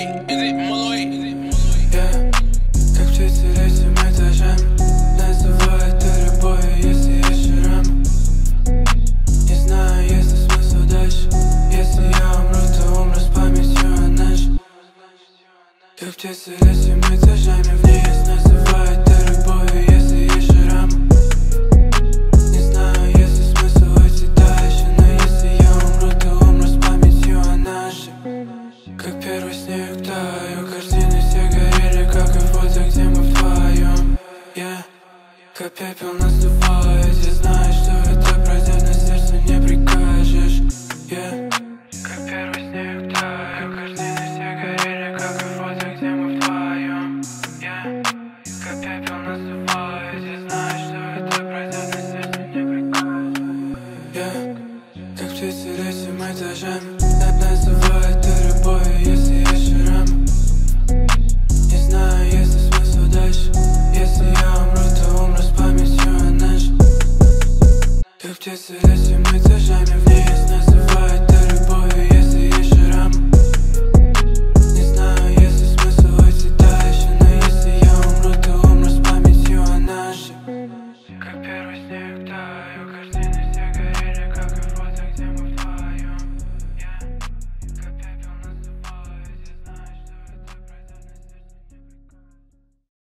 Я, как птица этим этажам Называю это любовью, если я Не знаю, есть ли смысл дальше. Если я умру, то умру памятью о наш Как птица этим этажами, в ней Как пепел называет, я знаю, что это пройдет, но сердце не прикажешь yeah. Как первый снег таю, картины все горели, как и фото, где мы вдвоем yeah. Как пепел называет, я знаю, что это пройдет, но сердце не прикажешь yeah. Как птицы летим этажами, над называют ты любовью, если я если мы этажами вниз Называют это любовью, если есть шрам. Не знаю, если смысл эти дальше если я умру, то умру с памятью о нашей Как первый снег тает.